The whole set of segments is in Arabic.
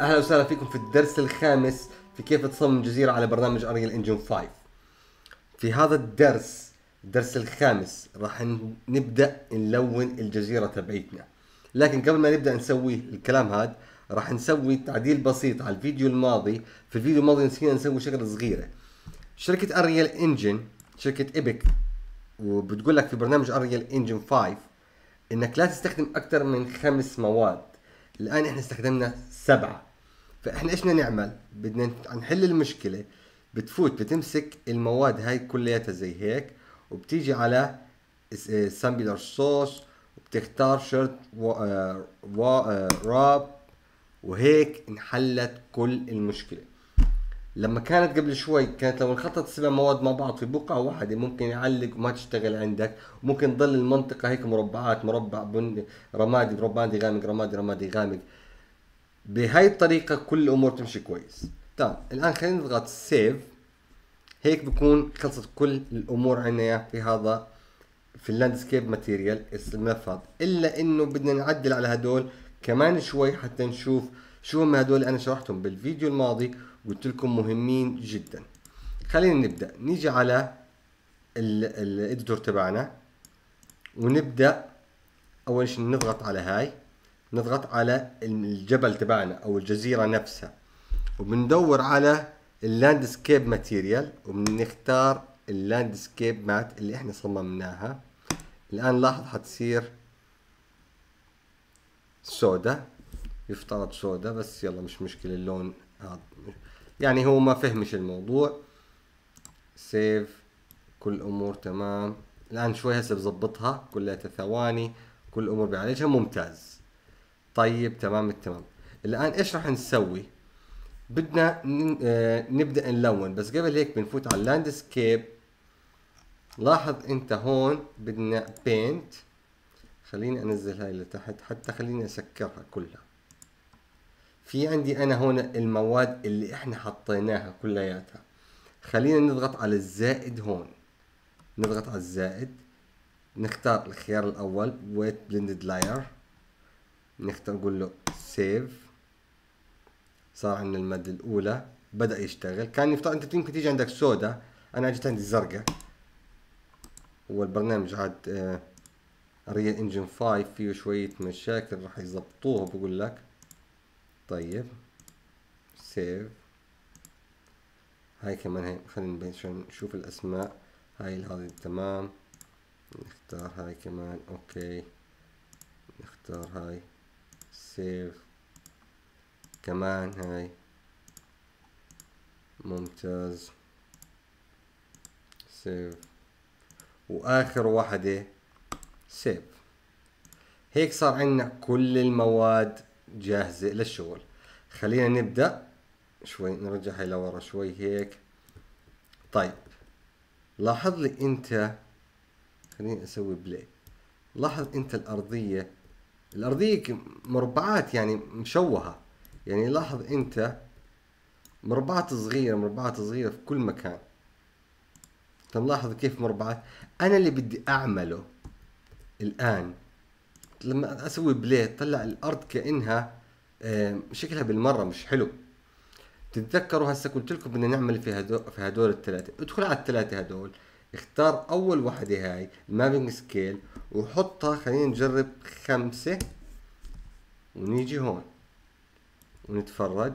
أهلا وسهلا فيكم في الدرس الخامس في كيف تصمم جزيرة على برنامج Unreal Engine 5 في هذا الدرس الدرس الخامس راح نبدأ نلون الجزيرة تبعيتنا. لكن قبل ما نبدأ نسوي الكلام هذا راح نسوي تعديل بسيط على الفيديو الماضي. في الفيديو الماضي نسينا نسوي شغلة صغيرة. شركة Unreal Engine شركة ايبك وبتقول لك في برنامج Unreal Engine 5 إنك لا تستخدم أكثر من خمس مواد. الآن إحنا استخدمنا سبعة فإحنا إيش بدنا نعمل بدنا نحل المشكلة بتفوت بتمسك المواد هاي كلياتها زي هيك وبتيجي على سامبلر صوص وبتختار شرط. آه،. آه، راب وهيك انحلت كل المشكلة لما كانت قبل شوي كانت لو انخطت سبع مواد مع بعض في بقعة واحدة ممكن يعلق وما تشتغل عندك ممكن تضل المنطقة هيك مربعات مربع بني رمادي رمادي غامق رمادي رمادي غامق. بهاي الطريقة كل الأمور تمشي كويس. تمام الآن خلينا نضغط save هيك بكون خلصت كل الأمور عندنا في هذا في ال landscape material الملف إلا إنه بدنا نعدل على هدول كمان شوي حتى نشوف شو هم هدول اللي أنا شرحتهم بالفيديو الماضي قلت لكم مهمين جدا. خلينا نبدأ. نيجي على ال editor تبعنا ونبدأ أول شيء نضغط على هاي نضغط على الجبل تبعنا أو الجزيرة نفسها. وبندور على ال landscape material وبنختار ال landscape mat اللي إحنا صممناها. الآن لاحظ حتصير سودا يفترض سودا بس يلا مش مشكلة اللون هذا. يعني هو ما فهمش الموضوع. save كل أمور تمام. الآن شوي هسه بظبطها كلها ثواني كل أمور بيعالجها ممتاز. طيب تمام التمام. الآن إيش راح نسوي؟ بدنا آه، نبدأ نلون. بس قبل هيك بنفوت على ال landscape. لاحظ أنت هون بدنا paint خليني أنزل هاي لتحت حتى خليني أسكرها كلها. في عندي أنا هون المواد اللي إحنا حطيناها كلياتها. خلينا نضغط على الزائد هون. نضغط على الزائد. نختار الخيار الأول weight blended layer نختار نقول له save صار عندنا المادة الأولى. بدأ يشتغل. كان يفترض أنت يمكن تيجي عندك سودا أنا جيت عندي زرقاء. هو البرنامج عاد Unreal Engine 5 فيه شوية مشاكل راح يظبطوها بقول لك. طيب. save هاي كمان هاي خلينا نشوف الأسماء. هاي هذه تمام. نختار هاي كمان okay. نختار هاي. save كمان هاي. ممتاز. save وآخر واحدة save هيك صار عندنا كل المواد جاهزة للشغل. خلينا نبدأ شوي نرجع هاي لورا شوي هيك. طيب لاحظ لي أنت خليني أسوي play. لاحظ أنت الأرضية الأرضية مربعات يعني مشوهة. يعني لاحظ أنت مربعات صغيرة مربعات صغيرة في كل مكان. تلاحظ كيف مربعات؟ أنا اللي بدي أعمله الآن. لما أسوي play طلع الأرض كأنها شكلها بالمرة مش حلو. تتذكروا هسه قلت لكم بدنا نعمل في هدول في هدول الثلاثة. ادخل على الثلاثة هدول اختار أول وحدة هاي ال mapping scale وحطها خلينا نجرب خمسة ونيجي هون. ونتفرج.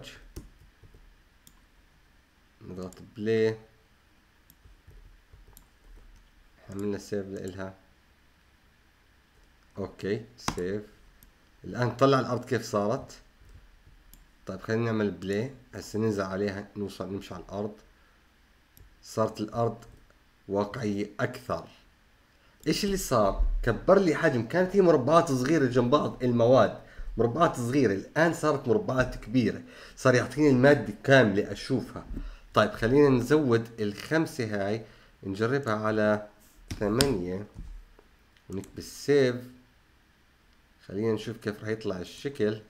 نضغط play عملنا save لإلها. okay save. الآن طلع الأرض كيف صارت؟ طيب خلينا نعمل play. هسه ننزل عليها نوصل نمشي على الأرض. صارت الأرض واقعية أكثر. إيش اللي صار؟ كبر لي حجم. كانت هي مربعات صغيرة جنب بعض المواد مربعات صغيرة. الآن صارت مربعات كبيرة. صار يعطيني المادة كاملة أشوفها. طيب خلينا نزود الخمسة هاي نجربها على ثمانية ونكبس سيف خلينا نشوف كيف راح يطلع الشكل.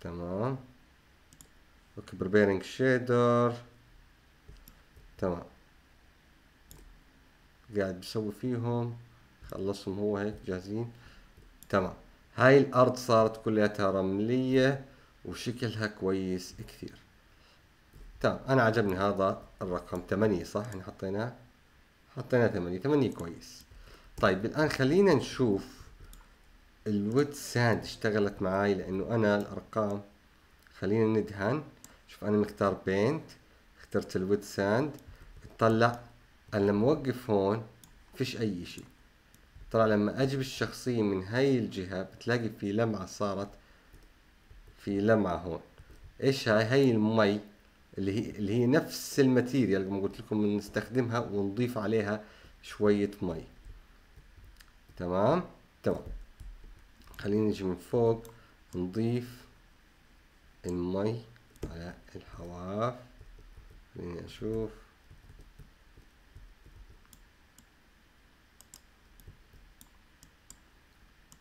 تمام. أوكي preparing shader تمام. قاعد بسوي فيهم. خلصهم هو هيك جاهزين. تمام. هاي الأرض صارت كلياتها رملية وشكلها كويس كثير. تمام. أنا عجبني هذا الرقم. 8 صح؟ إحنا حطيناه؟ حطينا 8 8 كويس. طيب الآن خلينا نشوف ال wet sand اشتغلت معاي لأنه أنا الأرقام خلينا ندهن. شوف أنا مختار paint اخترت ال wet sand. اطلع أنا لما اوقف هون فيش أي إشي. طلع لما أجيب الشخصية من هاي الجهة بتلاقي في لمعة صارت في لمعة هون. إيش هاي؟ هاي المي اللي هي اللي هي نفس ال material كما قلت لكم بنستخدمها ونضيف عليها شوية مي. تمام؟ تمام. خلينا نجي من فوق نضيف المي على الحواف. خليني أشوف.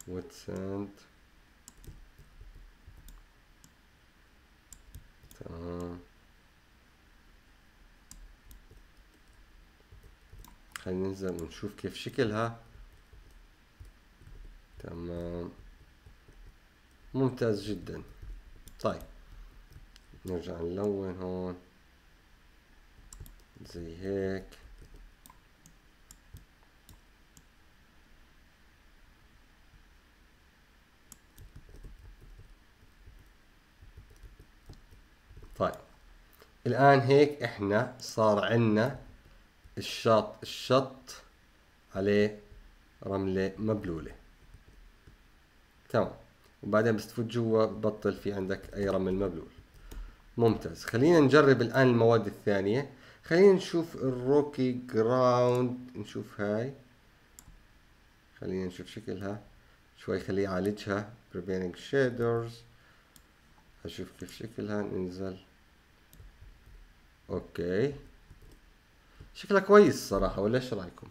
Wet sand. تمام. خلينا ننزل ونشوف كيف شكلها. تمام ممتاز جدا. طيب نرجع نلون هون. زي هيك. طيب الآن هيك إحنا صار عنا الشط الشط عليه رملة مبلولة. تمام وبعدين بس تفوت جوا بطل في عندك أي رمل مبلول. ممتاز. خلينا نجرب الآن المواد الثانية. خلينا نشوف ال rocky ground. نشوف هاي. خلينا نشوف شكلها. شوي خليه يعالجها. Preparing shaders. أشوف كيف شكلها. ننزل. أوكي. شكلها كويس صراحة ولا إيش رأيكم؟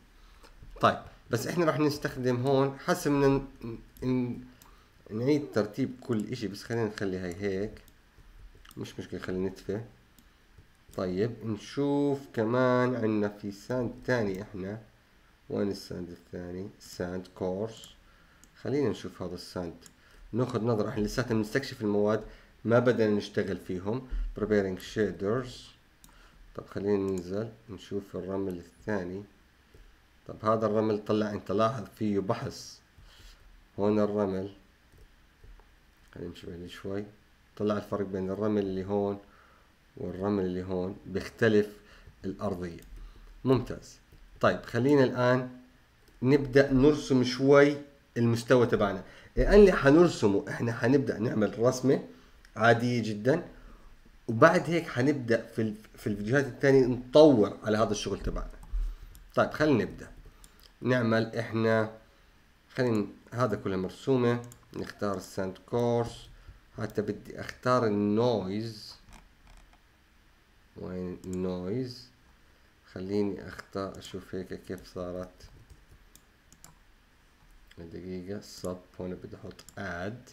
طيب بس إحنا راح نستخدم هون حسب من نعيد ترتيب كل إشي بس خلينا نخلي هاي هيك. مش مشكلة خلينا نتفه. طيب نشوف كمان عندنا في sand تاني إحنا. وين ال sand الثاني؟ sand coarse. خلينا نشوف هذا الساند. ناخذ نظرة إحنا لساتنا بنستكشف المواد ما بدنا نشتغل فيهم. Preparing shaders. طب خلينا ننزل نشوف الرمل الثاني. طب هذا الرمل طلع أنت لاحظ فيه بحث. هون الرمل. خلينا نشوف عليه شوي. طلع الفرق بين الرمل اللي هون والرمل اللي هون بيختلف الأرضية. ممتاز. طيب خلينا الآن نبدأ نرسم شوي المستوى تبعنا. الآن اللي حنرسمه إحنا حنبدأ نعمل رسمة عادية جدا وبعد هيك حنبدأ في في الفيديوهات الثانية نطور على هذا الشغل تبعنا. طيب خلينا نبدأ. نعمل إحنا خلينا هذا كله مرسومة. نختار ال sand coarse. حتى بدي أختار ال noise. وين ال noise؟ خليني أختار أشوف هيك كيف صارت. دقيقة صب. هون بدي أحط add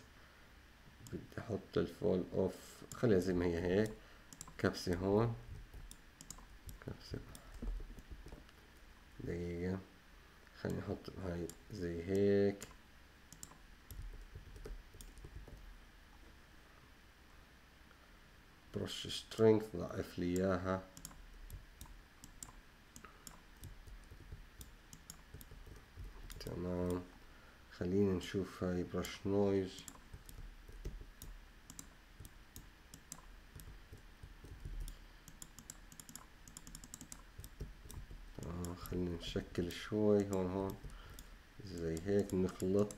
بدي أحط ال falloff خليها زي ما هي هيك. كبسة هون. كبسة. دقيقة. خليني أحط هاي زي هيك. brush strength ضعف لي إياها. تمام. خلينا نشوف هاي brush noise خلينا نشكل شوي هون هون. زي هيك نخلط.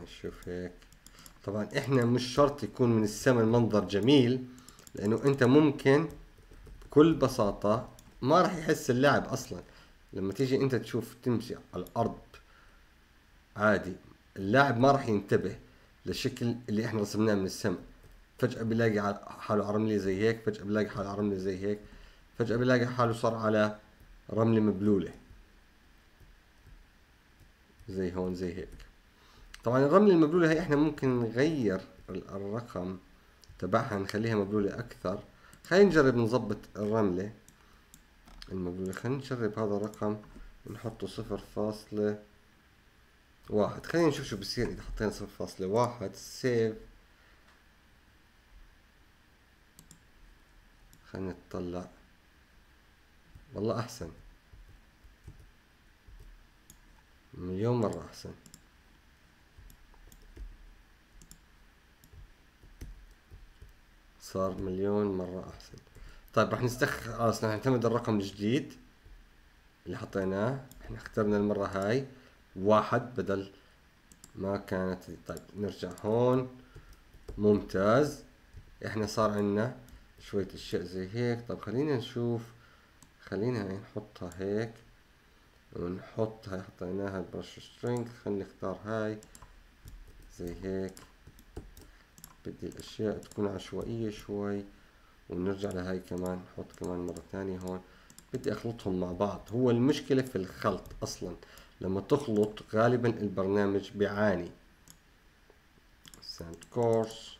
نشوف هيك. طبعا إحنا مش شرط يكون من السما المنظر جميل لأنه أنت ممكن بكل بساطة ما راح يحس اللاعب أصلا. لما تيجي أنت تشوف تمشي على الأرض عادي اللاعب ما راح ينتبه للشكل اللي إحنا رسمناه من السما فجأة بيلاقي حاله على زي هيك فجأة بيلاقي حاله على رملة زي هيك فجأة بيلاقي حاله صار على رملة مبلولة. زي هون زي هيك. طبعا الرملة المبلولة هي إحنا ممكن نغير الرقم تبعها نخليها مبلولة أكثر. خلينا نجرب نظبط الرملة المبلولة. خلينا نجرب هذا الرقم نحطه صفر فاصلة واحد. خلينا نشوف شو بصير إذا حطينا صفر فاصلة واحد. سيف. خلينا نطلع. والله أحسن. مليون مرة أحسن. صار مليون مرة أحسن. طيب راح نستخ خلاص نعتمد الرقم الجديد اللي حطيناه. إحنا اخترنا المرة هاي واحد بدل ما كانت طيب نرجع هون. ممتاز. إحنا صار عندنا شوية أشياء زي هيك. طب خلينا نشوف. خلينا نحطها هيك. ونحط هاي حطيناها brush strength خلينا نختار هاي. زي هيك. بدي الاشياء تكون عشوائية شوي ونرجع لهاي كمان نحط كمان مرة ثانية هون. بدي أخلطهم مع بعض. هو المشكلة في الخلط أصلا. لما تخلط غالبا البرنامج بيعاني. sand coarse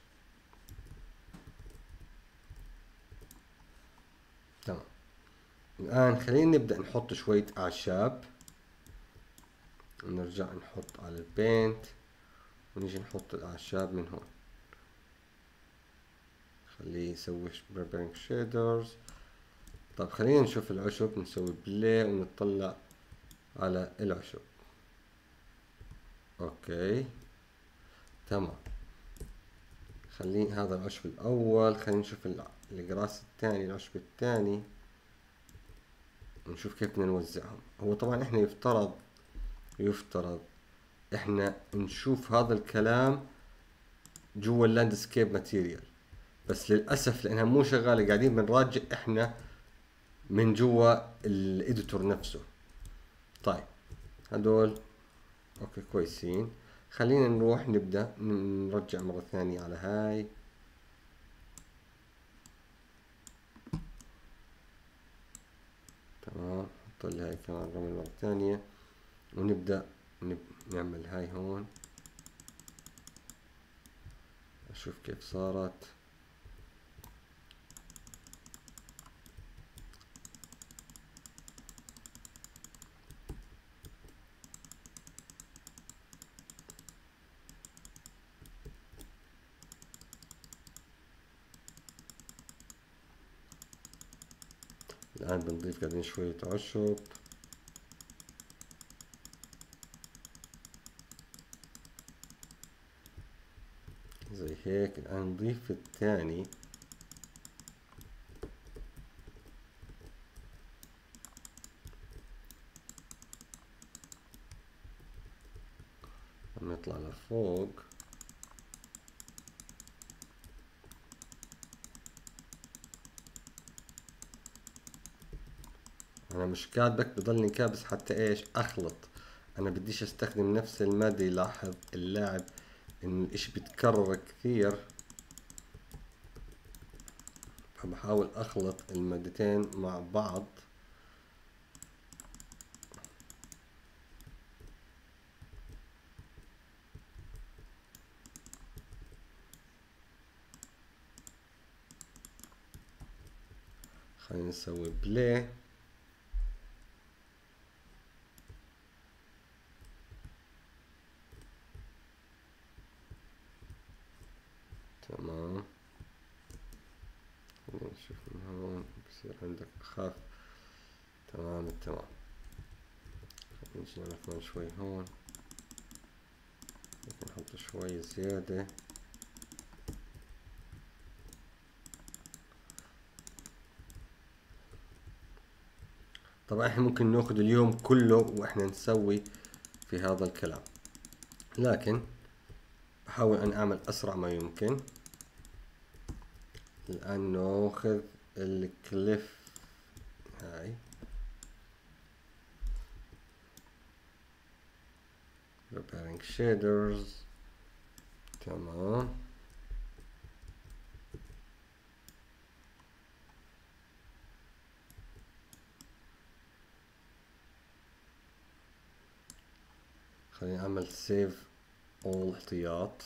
تمام. الآن خلينا نبدأ نحط شوية أعشاب. نرجع نحط على ال paint. ونيجي نحط الأعشاب من هون. خليه يسوي preparing shaders طب خلينا نشوف العشب نسوي play ونطلع على العشب أوكي. تمام. خلينا هذا العشب الأول خلينا نشوف ال grass الثاني العشب الثاني. ونشوف كيف نوزعهم. هو طبعا إحنا يفترض يفترض إحنا نشوف هذا الكلام جوا ال landscape material بس للأسف لأنها مو شغالة قاعدين بنراجع إحنا من جوا ال editor نفسه. طيب هدول أوكي كويسين. خلينا نروح نبدأ نرجع مرة ثانية على هاي. تمام نحط هاي كمان رمل مرة ثانية. ونبدأ نعمل هاي هون. أشوف كيف صارت. الآن بنضيف قاعدين شوية عشب زي هيك. الآن نضيف الثاني نطلع لفوق أنا مش كاتبك بضلني كابس حتى إيش؟ أخلط. أنا بديش أستخدم نفس المادة يلاحظ اللاعب إن الاشي بيتكرر كثير. فبحاول أخلط المادتين مع بعض. خلينا نسوي بلاي تمام خلينا نشوف من بصير عندك أخف تمام التمام نجي كمان شوي هون. نحط شوي زيادة. طبعا إحنا ممكن نأخذ اليوم كله وإحنا نسوي في هذا الكلام. لكن بحاول أن أعمل أسرع ما يمكن. الآن نأخذ الكليف هاي preparing shaders. تمام خليني اعمل سيف all احتياط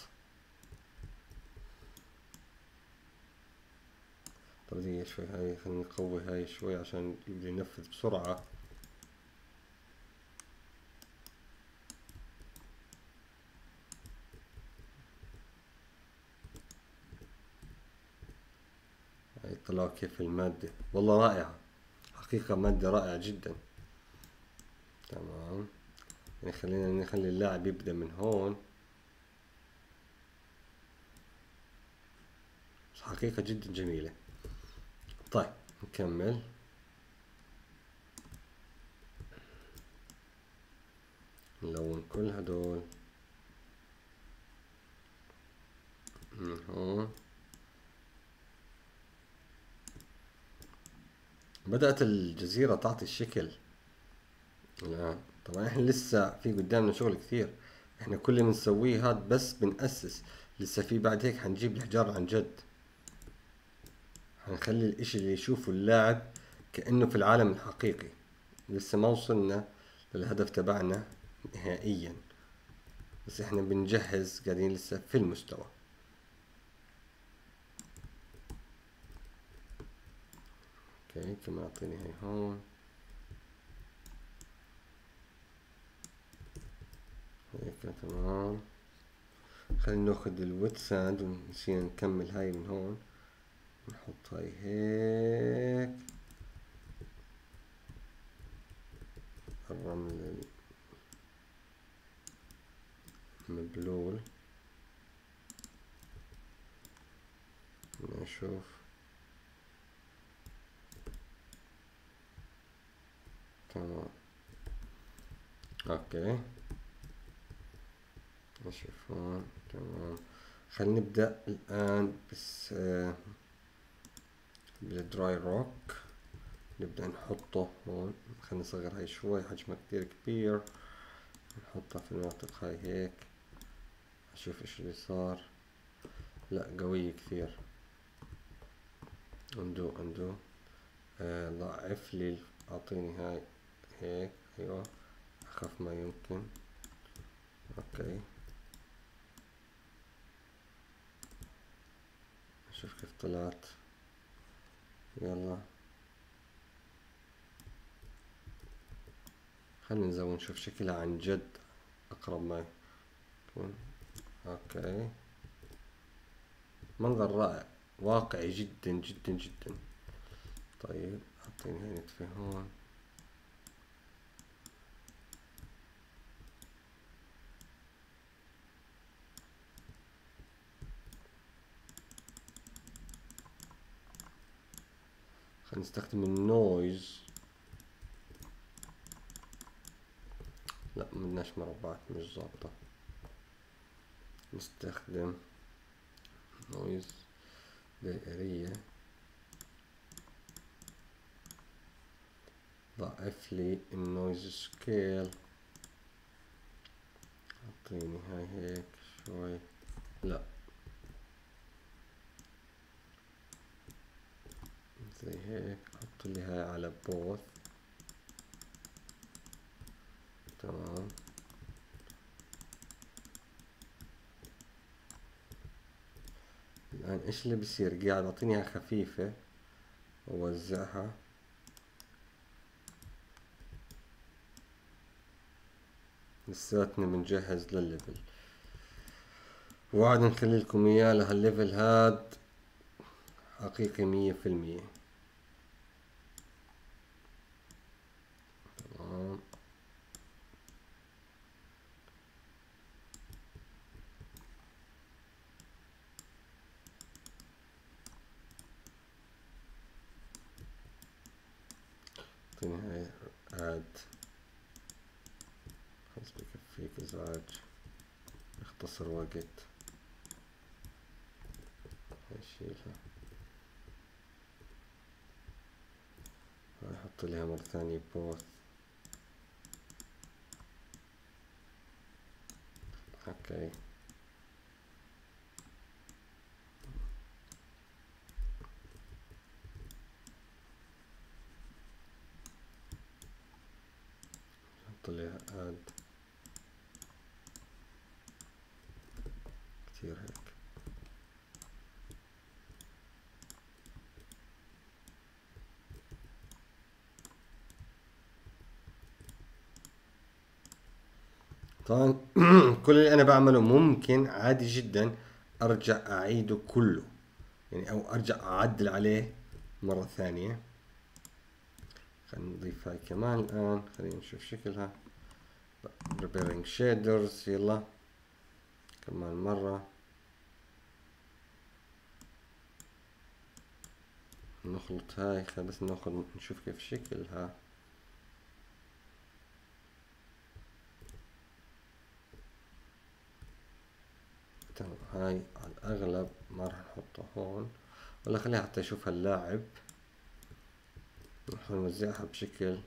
طردية شوي هاي خلينا نقوي هاي شوي عشان يبدأ ينفذ بسرعة. هاي طلعوا كيف المادة؟ والله رائعة. حقيقة مادة رائعة جدا. تمام. يعني خلينا نخلي اللاعب يبدأ من هون. حقيقة جدا جميلة. طيب نكمل. نلون كل هدول. من هون. بدأت الجزيرة تعطي الشكل. الآن طبعا إحنا لسه في قدامنا شغل كثير. إحنا كل اللي بنسويه هاد بس بنأسس. لسه في بعد هيك حنجيب الحجار عن جد. حنخلي الإشي اللي يشوفه اللاعب كأنه في العالم الحقيقي. لسه ما وصلنا للهدف تبعنا نهائيا. بس إحنا بنجهز قاعدين لسه في المستوى. أوكي كما أعطيني؟ هي هون. هيك تمام. خلينا ناخد ال wet sand ونسينا نكمل هاي من هون. نحط هاي هيك. الرمل المبلول. نشوف. تمام. أوكي. نشوف هون. تمام. خلينا نبدأ الآن بس آه بال dry rock. نبدأ نحطه. هون. خلينا نصغر هاي شوي حجمها كتير كبير. نحطها في المناطق هاي هيك. أشوف إيش اللي صار. لا قوية كثير أندو أندو. آه ضعف لي أعطيني هاي هيك. أيوه. أخف ما يمكن. أوكي. شوف كيف طلعت. يلا. خلينا نزود نشوف شكلها عن جد. أقرب ما يكون. أوكي. منظر رائع. واقعي جدا جدا جدا. طيب أعطيني هاي نتفه هون نستخدم ال noise. لا بدناش مربعات مش ظابطة. نستخدم noise دائرية. ضعف لي ال noise scale. أعطيني هاي هيك شوي. لا. زي هيك حط لي هاي على بوث تمام. الآن إيش اللي بصير قاعد أعطيني إياها خفيفة. ووزعها لساتنا بنجهز لل level. وعد نخلي لكم إياه لهال level هاد. حقيقي مية في المية تمام اعطيني هاي اد خلص بكفيك ازعاج يختصر وقت. هشيلها أحط لها مرة ثانية بوث. أوكي نحط لها اد كتير هيك طبعا كل اللي أنا بعمله ممكن عادي جدا أرجع أعيده كله يعني أو أرجع أعدل عليه مرة ثانية. خلينا نضيف هاي كمان الآن خلينا نشوف شكلها. Preparing shaders يلا. كمان مرة. نخلط هاي بس ناخذ نشوف كيف شكلها تمام هاي على الأغلب ما راح نحطها هون. ولا خليها حتى يشوفها اللاعب نحاول نوزعها بشكل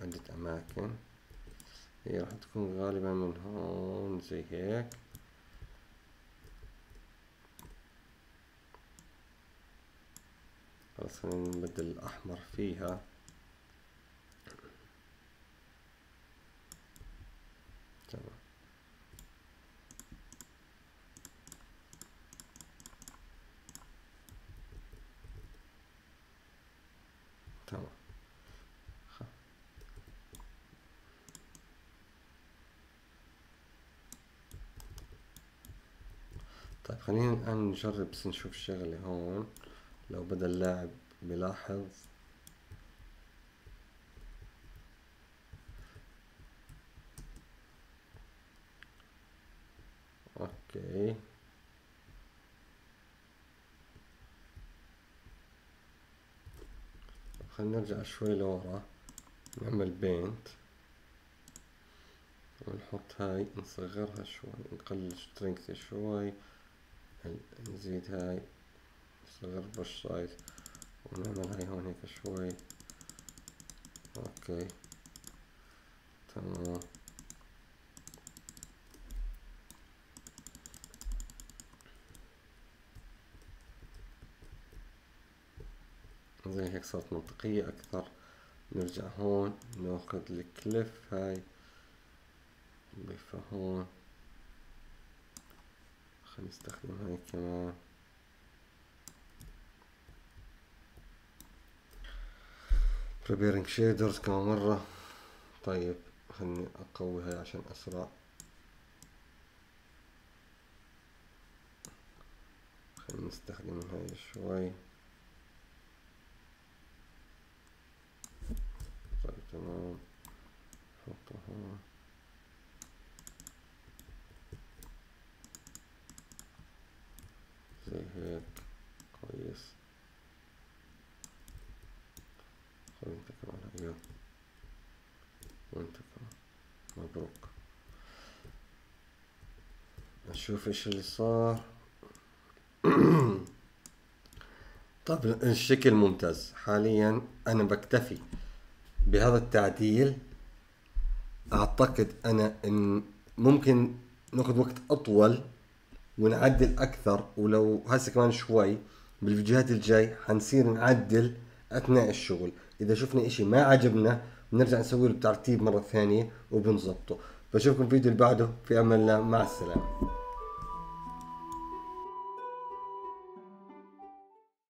عدة أماكن. هي راح تكون غالبا من هون زي هيك. خلاص خلينا نبدل الأحمر فيها. تمام. طيب خلينا الآن نجرب بس نشوف شغلة هون. لو بدأ اللاعب بلاحظ. أوكي. خلينا نرجع شوي لورا نعمل بينت. ونحط هاي نصغرها شوي نقلل strength شوي. نزيد هاي brush size ونعمل هاي هون هيك شوي okay تمام زي هيك صارت منطقية أكثر نرجع هون ناخذ الكليف هاي نضيفها هون خلينا نستخدم هاي كمان preparing shaders كمان مرة. طيب خليني أقوي هاي عشان أسرع. خلينا نستخدم هاي شوي. تمام. نحطه زي كويس انت كمان أيوه وانت كمان مبروك نشوف إيش اللي صار طب الشكل ممتاز حاليا أنا بكتفي بهذا التعديل اعتقد أنا ان ممكن ناخذ وقت اطول ونعدل أكثر ولو هسه كمان شوي بالفيديوهات الجاي حنصير نعدل أثناء الشغل. إذا شفنا إشي ما عجبنا بنرجع نسوي له ترتيب مرة ثانية وبنظبطه. بشوفكم الفيديو اللي بعده في أمان الله مع السلامة.